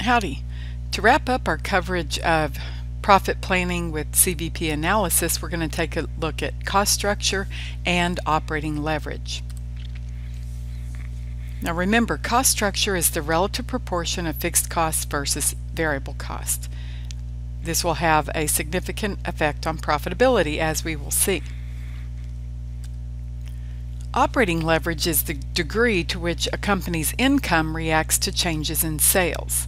Howdy. To wrap up our coverage of profit planning with CVP analysis, we're going to take a look at cost structure and operating leverage. Now remember, cost structure is the relative proportion of fixed costs versus variable costs. This will have a significant effect on profitability as we will see. Operating leverage is the degree to which a company's income reacts to changes in sales.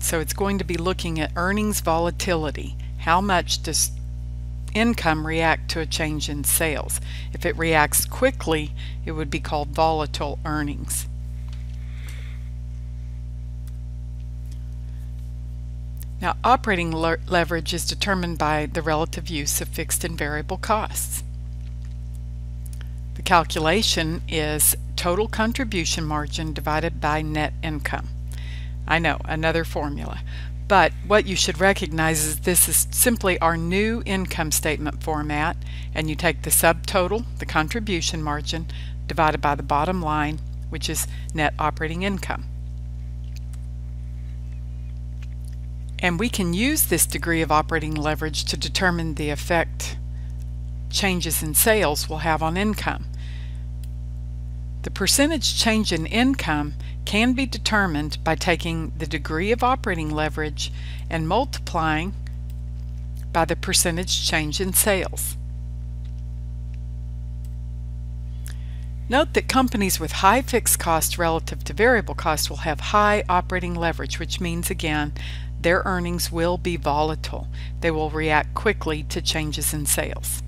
So it's going to be looking at earnings volatility. How much does income react to a change in sales? If it reacts quickly, it would be called volatile earnings. Now, operating le leverage is determined by the relative use of fixed and variable costs. The calculation is total contribution margin divided by net income. I know, another formula. But what you should recognize is this is simply our new income statement format, and you take the subtotal, the contribution margin, divided by the bottom line, which is net operating income. And we can use this degree of operating leverage to determine the effect changes in sales will have on income. The percentage change in income can be determined by taking the degree of operating leverage and multiplying by the percentage change in sales. Note that companies with high fixed costs relative to variable costs will have high operating leverage, which means again their earnings will be volatile. They will react quickly to changes in sales.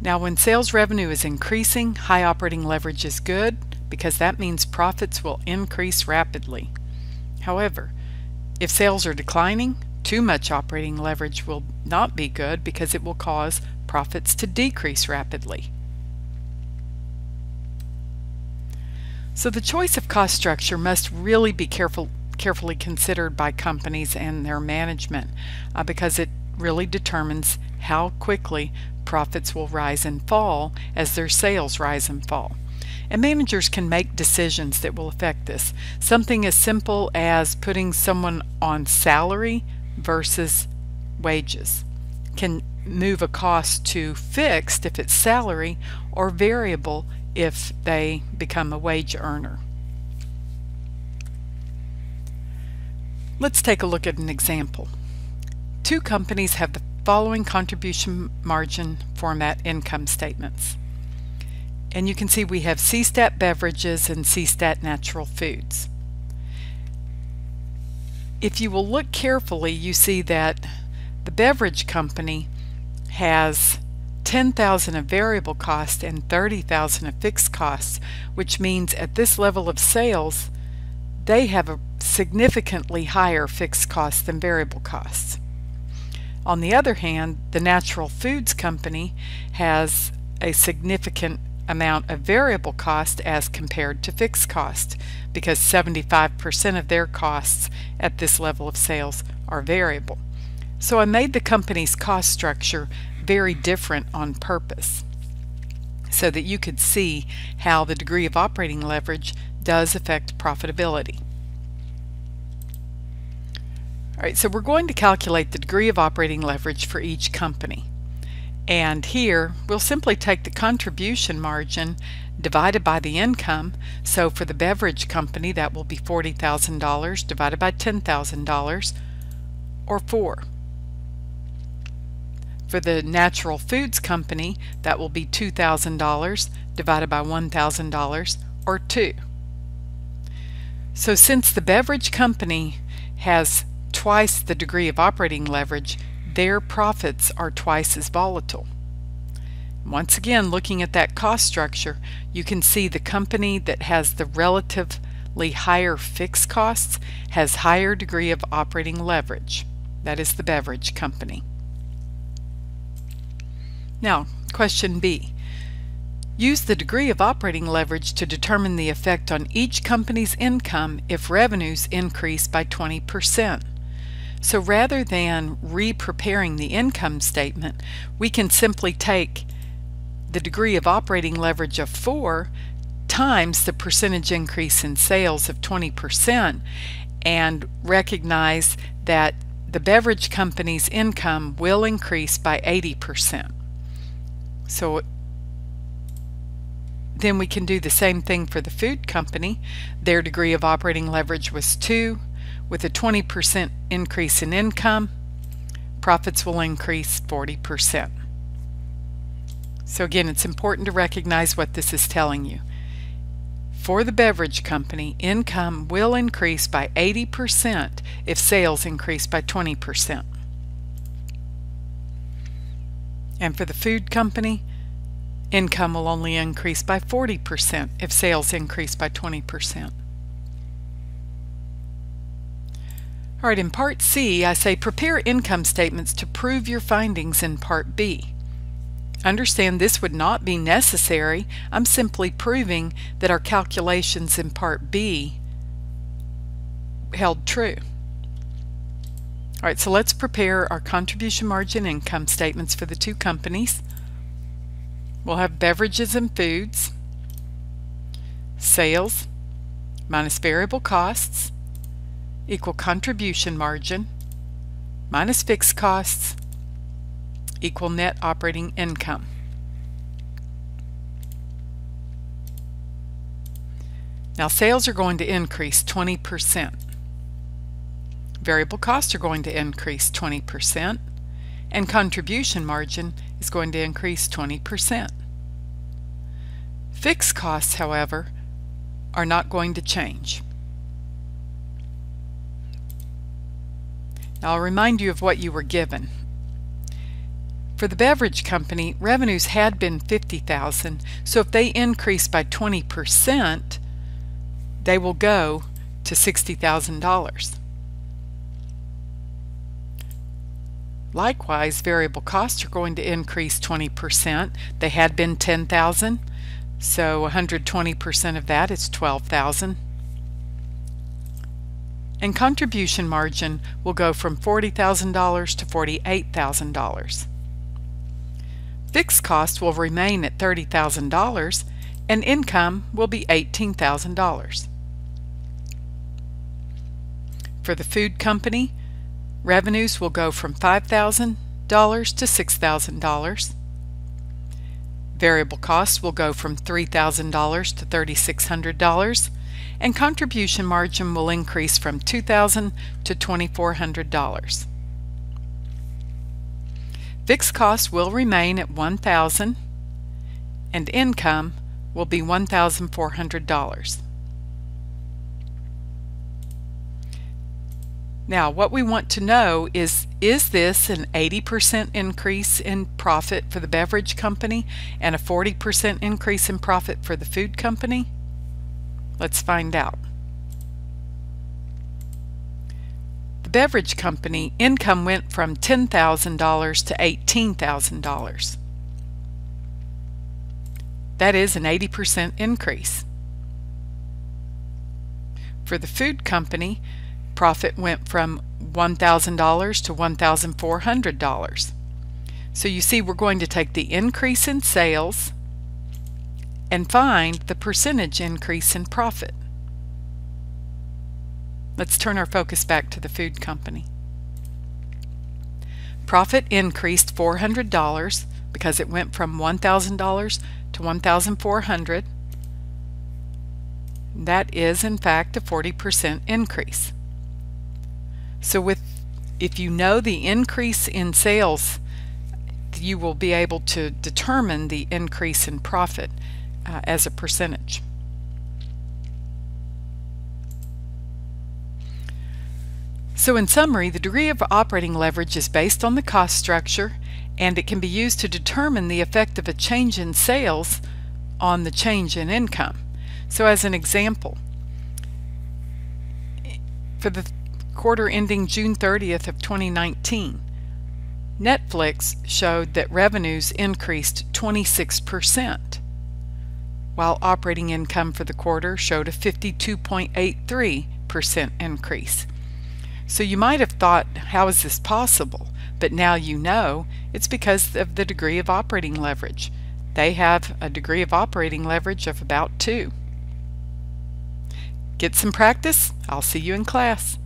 Now when sales revenue is increasing, high operating leverage is good because that means profits will increase rapidly. However, if sales are declining, too much operating leverage will not be good because it will cause profits to decrease rapidly. So the choice of cost structure must really be careful, carefully considered by companies and their management uh, because it really determines how quickly profits will rise and fall as their sales rise and fall. And managers can make decisions that will affect this. Something as simple as putting someone on salary versus wages can move a cost to fixed if it's salary or variable if they become a wage earner. Let's take a look at an example. Two companies have the following contribution margin format income statements. And you can see we have CSTAT Beverages and CSTAT Natural Foods. If you will look carefully, you see that the beverage company has 10,000 of variable cost and 30,000 of fixed costs, which means at this level of sales, they have a significantly higher fixed cost than variable costs. On the other hand, the Natural Foods Company has a significant amount of variable cost as compared to fixed cost because 75% of their costs at this level of sales are variable. So I made the company's cost structure very different on purpose so that you could see how the degree of operating leverage does affect profitability. Alright, so we're going to calculate the degree of operating leverage for each company. And here, we'll simply take the contribution margin divided by the income. So for the beverage company, that will be $40,000 divided by $10,000, or 4. For the natural foods company, that will be $2,000 divided by $1,000, or 2. So since the beverage company has twice the degree of operating leverage, their profits are twice as volatile. Once again, looking at that cost structure, you can see the company that has the relatively higher fixed costs has higher degree of operating leverage. That is the beverage company. Now, question B. Use the degree of operating leverage to determine the effect on each company's income if revenues increase by 20%. So rather than re-preparing the income statement, we can simply take the degree of operating leverage of 4 times the percentage increase in sales of 20% and recognize that the beverage company's income will increase by 80%. So then we can do the same thing for the food company. Their degree of operating leverage was 2. With a 20% increase in income, profits will increase 40%. So again, it's important to recognize what this is telling you. For the beverage company, income will increase by 80% if sales increase by 20%. And for the food company, income will only increase by 40% if sales increase by 20%. All right, in Part C, I say prepare income statements to prove your findings in Part B. Understand this would not be necessary. I'm simply proving that our calculations in Part B held true. All right, so let's prepare our contribution margin income statements for the two companies. We'll have beverages and foods, sales minus variable costs equal contribution margin minus fixed costs equal net operating income. Now sales are going to increase 20%. Variable costs are going to increase 20% and contribution margin is going to increase 20%. Fixed costs, however, are not going to change. I'll remind you of what you were given. For the beverage company, revenues had been 50,000, so if they increase by 20%, they will go to $60,000. Likewise, variable costs are going to increase 20%. They had been 10,000, so 120% of that is 12,000. And contribution margin will go from $40,000 to $48,000. Fixed costs will remain at $30,000 and income will be $18,000. For the food company, revenues will go from $5,000 to $6,000. Variable costs will go from $3,000 to $3,600 and contribution margin will increase from 2,000 to $2,400. Fixed costs will remain at 1,000 and income will be $1,400. Now, what we want to know is, is this an 80% increase in profit for the beverage company and a 40% increase in profit for the food company? Let's find out. The beverage company, income went from $10,000 to $18,000. That is an 80% increase. For the food company, profit went from $1,000 to $1,400. So you see we're going to take the increase in sales and find the percentage increase in profit. Let's turn our focus back to the food company. Profit increased $400 because it went from $1,000 to $1,400. That is in fact a 40% increase. So with if you know the increase in sales, you will be able to determine the increase in profit uh, as a percentage. So in summary, the degree of operating leverage is based on the cost structure and it can be used to determine the effect of a change in sales on the change in income. So as an example, for the quarter ending June 30th of 2019, Netflix showed that revenues increased 26%, while operating income for the quarter showed a 52.83% increase. So you might have thought, how is this possible? But now you know it's because of the degree of operating leverage. they have a degree of operating leverage of about 2. Get some practice. I'll see you in class.